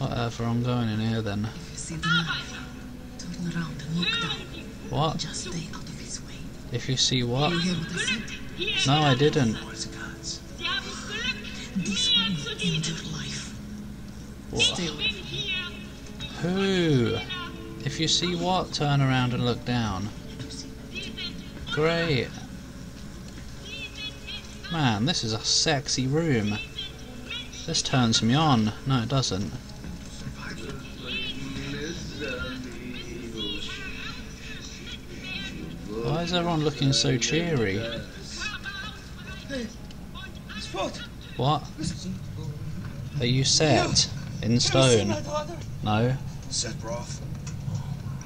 Whatever, I'm going in here then. See turn around and look down. What? If you see what? No, I didn't. What? Who? If you see what, turn around and look down. Great. Man, this is a sexy room. This turns me on. No, it doesn't. Is everyone looking so cheery? What? Are you set? In stone? No.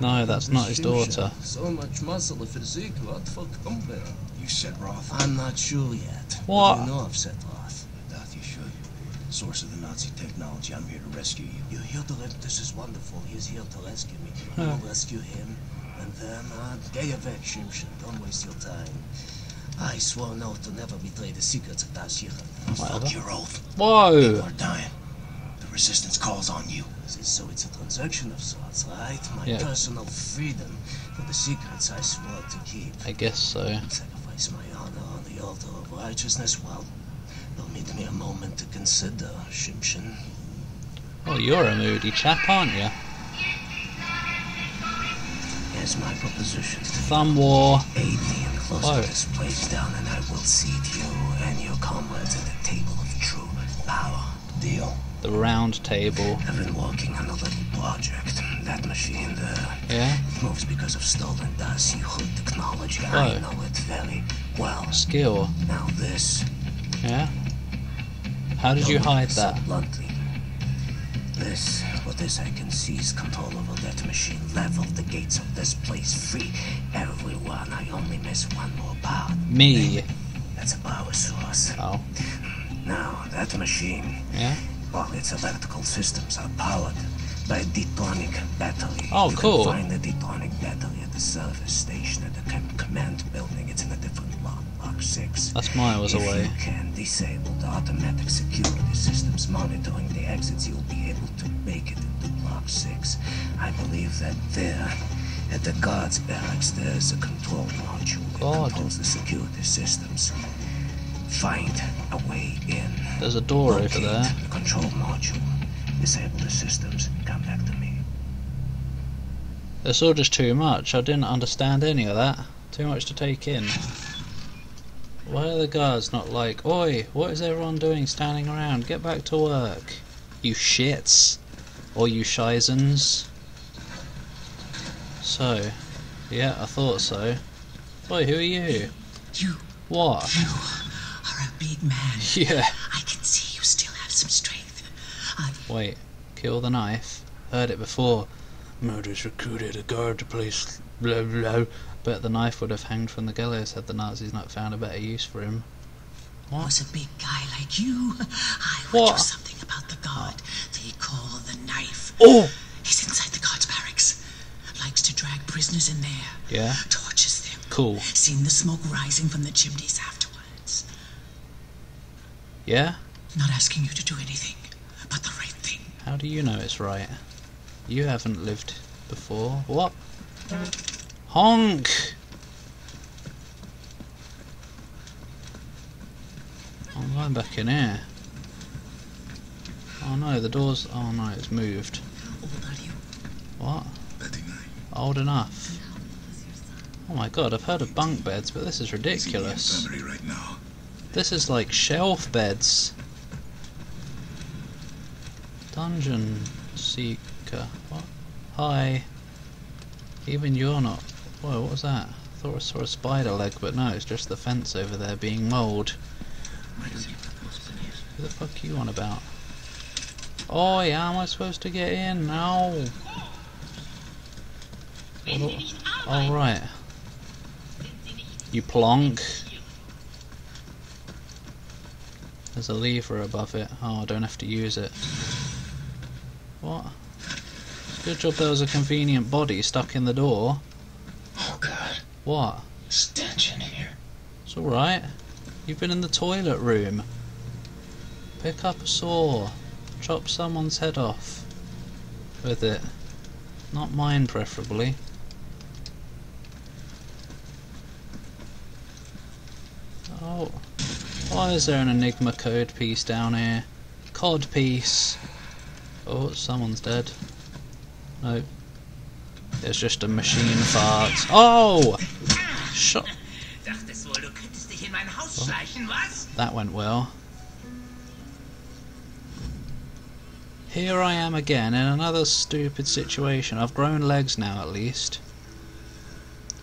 No, that's not his daughter. So much muscle if it's what for compare? You said Roth. I'm not sure yet. What? You know I've said Roth. Doubt you should. Source of the Nazi technology. I'm here to rescue you. You're here to live. This is wonderful. He's here to rescue me. Huh. I'll rescue him. And then, uh, gay avec Shimshin. Don't waste your time. I swore an oath to never betray the secrets of Da'at Yichud. Fuck your oath. Whoa! People are dying. The resistance calls on you. So it's a transaction of sorts, right? My Yeah. personal freedom for the secrets I swore to keep. I guess so. Sacrifice my honor on the altar of righteousness. Well, permit me a moment to consider, Shimshin. Oh, you're a moody chap, aren't you? Here's my proposition. Thumb war. Aid me and close Whoa. this place down, and I will seat you and your comrades at the table of true power. Deal. The round table. I've been working on a little project. That machine there Yeah? moves because of stolen Da'at Yichud technology. I know it very well. Skill. Now this. Yeah? How did you hide that? bluntly. This, for this I can seize control over that machine, level the gates of this place free. Everyone, I only miss one more part. Me. That's a power source. Oh. Hmm. Now, that machine, Yeah? all its electrical systems are powered by a detonic battery. Oh, you cool. Can find the detonic battery at the service station at the com- command building. It's in a different lock, lock six. That's miles if away. you can disable the automatic security systems monitoring the exits, you'll be 6. I believe that there, at the guards barracks, there's a control module that God. controls the security systems. Find a way in. There's a door Locate over there. The control module. Disable the systems. Come back to me. It's all just too much. I didn't understand any of that. Too much to take in. Why are the guards not like, Oi, what is everyone doing standing around? Get back to work. You shits. Or you shizens. So, yeah, I thought so. Oi, who are you? You, What? you are a big man. Yeah. I can see you still have some strength. I, Wait, kill the knife. Heard it before. Murders recruited a guard to place blah blah. Bet the knife would have hanged from the gallows had the Nazis not found a better use for him. What? was a big guy like you. I What? do something about the guard oh. they call the knife. Oh! He's inside the guard's barracks. Likes to drag prisoners in there. Yeah, Tortures them. cool. Seen the smoke rising from the chimneys afterwards. Yeah? Not asking you to do anything, but the right thing. How do you know it's right? You haven't lived before. What? Honk! I'm going back in here. Oh no, the door's. Oh no, it's moved. How old are you? What? Betting Old enough. Oh my god, I've heard of bunk beds, but this is ridiculous. right now. This is like shelf beds. Dungeon seeker. What? Hi. Even you're not. Whoa, what was that? I thought I saw a spider leg, but no, it's just the fence over there being mowed. Who the fuck are you on about? Oh yeah, am I supposed to get in? No. Oh right. You plonk. There's a lever above it. Oh, I don't have to use it. What? Good job there was a convenient body stuck in the door. Oh god. What? Stench in here. It's alright. You've been in the toilet room. Pick up a saw. Chop someone's head off. with it. Not mine, preferably. Oh, why is there an Enigma code piece down here? Cod piece. Oh, someone's dead. No. It's just a machine fart. Oh! Shut. Dachtest wohl, du könntest dich in mein Haus schleichen, was? That went well. Here I am again in another stupid situation. I've grown legs now at least.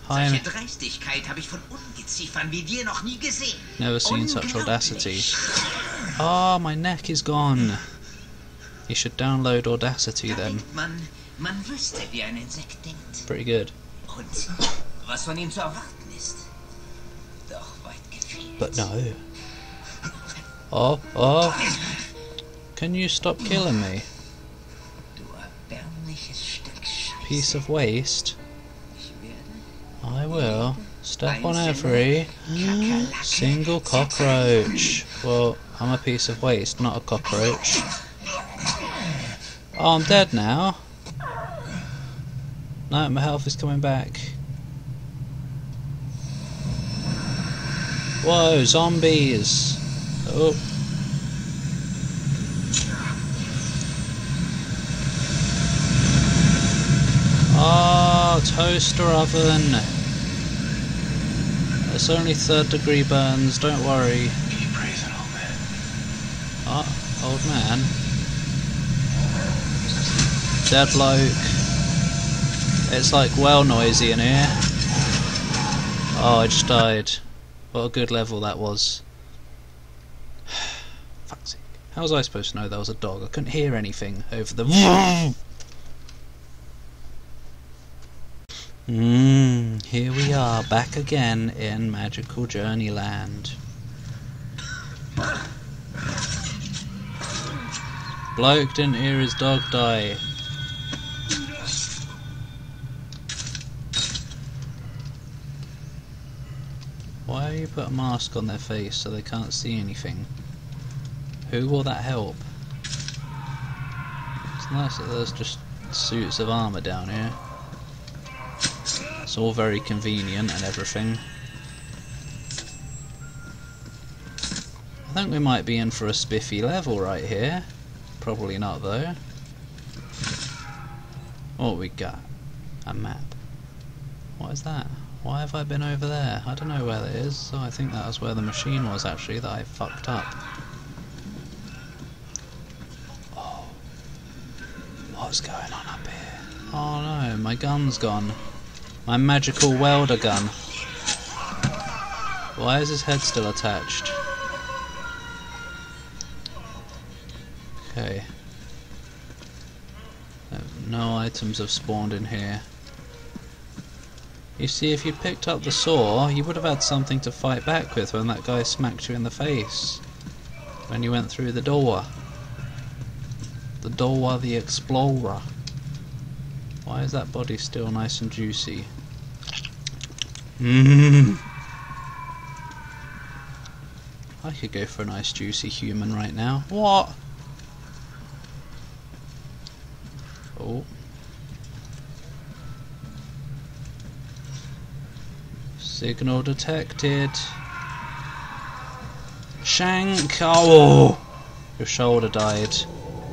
Hi, Solche Dreistigkeit habe ich von Ungeziefern wie dir noch nie gesehen. never seen such audacity. Ah, my neck is gone. You should download Audacity then. man, man wüsste, wie ein Insekt denkt. Pretty good. Und was von ihm zu erwarten ist. Doch weit gefehlt. But no. Oh, oh. Can you stop killing me? Piece of waste. I will. Step on every single cockroach. Well, I'm a piece of waste, not a cockroach. Oh, I'm dead now. No, my health is coming back. Whoa, zombies! Oh. Toaster oven. It's only third degree burns, don't worry. Keep breathing, old man. Oh, old man. Dead bloke. It's like well noisy in here. Oh, I just died. What a good level that was. Fuck's sake. How was I supposed to know that was a dog? I couldn't hear anything over the. Mmm, here we are, back again in Magical Journeyland. Bloke didn't hear his dog die. Why you put a mask on their face so they can't see anything? Who will that help? It's nice that there's just suits of armour down here. It's all very convenient and everything. I think we might be in for a spiffy level right here. Probably not though. What we got? A map. What is that? Why have I been over there? I don't know where that is. So I think that was where the machine was actually that I fucked up. Oh. What's going on up here? Oh no, my gun's gone. My magical welder gun. Why is his head still attached? Okay. No items have spawned in here. You see, if you picked up the saw, you would have had something to fight back with when that guy smacked you in the face. When you went through the door. The door the explorer. Why is that body still nice and juicy? Mmm. I could go for a nice juicy human right now. What? Oh. Signal detected. Shank! Oh! Your shoulder died,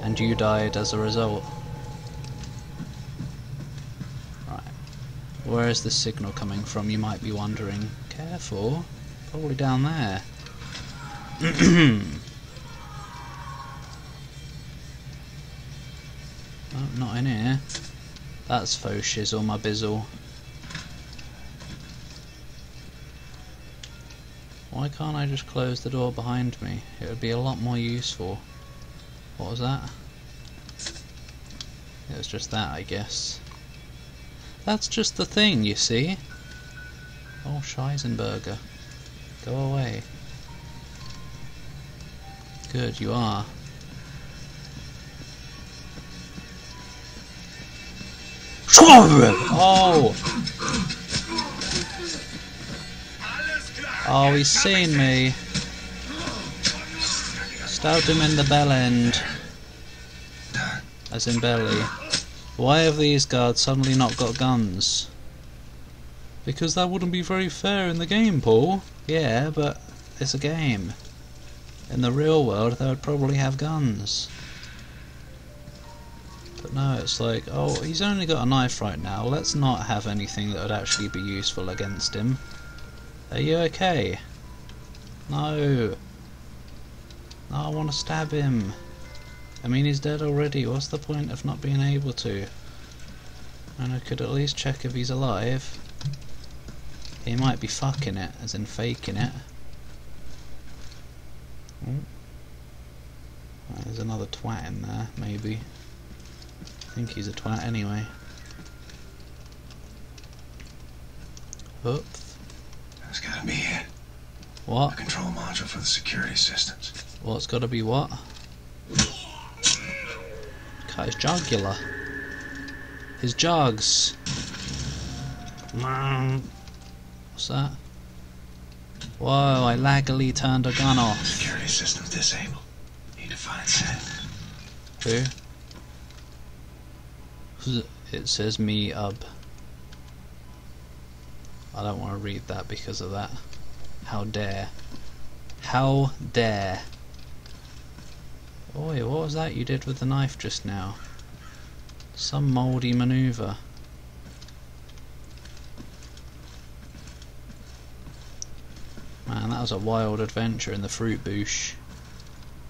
and you died as a result. Where is the signal coming from, you might be wondering. Careful. Probably down there. oh, not in here. That's faux shizzle, my bizzle. Why can't I just close the door behind me? It would be a lot more useful. What was that? It was just that, I guess. That's just the thing, you see. Oh, Scheisenberger. Go away. Good, you are. Oh! Oh, he's seen me. Stabbed him in the bell end. As in belly. Why have these guards suddenly not got guns? Because that wouldn't be very fair in the game, Paul. Yeah, but it's a game. In the real world, they would probably have guns. But no, it's like, oh, he's only got a knife right now. Let's not have anything that would actually be useful against him. Are you okay? No. No, I want to stab him. I mean, he's dead already. What's the point of not being able to? And I could at least check if he's alive. He might be fucking it, as in faking it. Oh. There's another twat in there, maybe. I think he's a twat anyway. Oop. There's gotta be it. What? control module for the security systems. What's gotta be what? Cut his jugular. His jugs. What's that? Whoa, I laggily turned a gun off. Security systems disabled. Need to find set. Who? It says me up. I don't want to read that because of that. How dare. How dare. Oi, what was that you did with the knife just now? Some mouldy maneuver. Man, that was a wild adventure in the fruit bush.